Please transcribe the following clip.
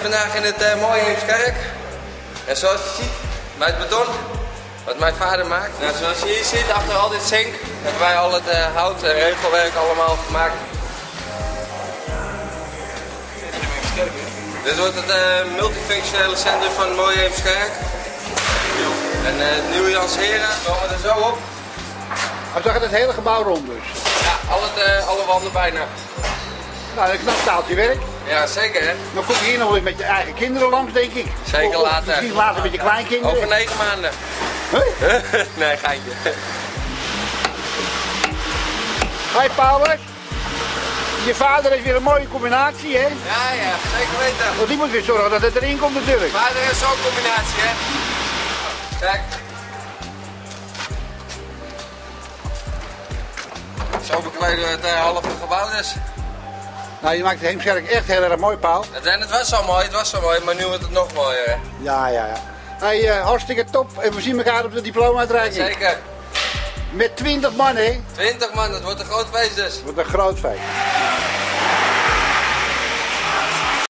vandaag in het uh, mooie Heemskerk. En zoals je ziet, bij het beton, wat mijn vader maakt. Nou, zoals je hier ziet, achter al dit zink, hebben wij al het uh, hout en regelwerk allemaal gemaakt. Dit wordt het uh, multifunctionele centrum van het mooie Heemskerk. En uh, het nieuwe Jans Heren komen er zo op. Hij zag het hele gebouw rond dus. Ja, al het, uh, alle wanden bijna. Nou, een knap staaltje werk. Ja, zeker hè. Dan kom je hier nog eens met je eigen kinderen langs, denk ik. Zeker of, later. Misschien later met je kleinkinderen. Over negen maanden. Huh? nee, geintje. Hi Paulus. Je vader is weer een mooie combinatie, hè? Ja, ja, zeker weten. Want die moet weer zorgen dat het erin komt natuurlijk. Vader is zo'n combinatie, hè. Kijk. Zo bekleden we het uh, halve gebouw dus. Nou, je maakt het Heemskerk echt heel erg mooi, Paul. Het, en het was zo mooi, het was zo mooi, maar nu wordt het nog mooier. Ja, ja, ja. Hey, uh, hartstikke top. En we zien elkaar op de diploma-uitreiking. Zeker. Met 20 man, hè? 20 man, het wordt een groot feest dus. Het wordt een groot feest.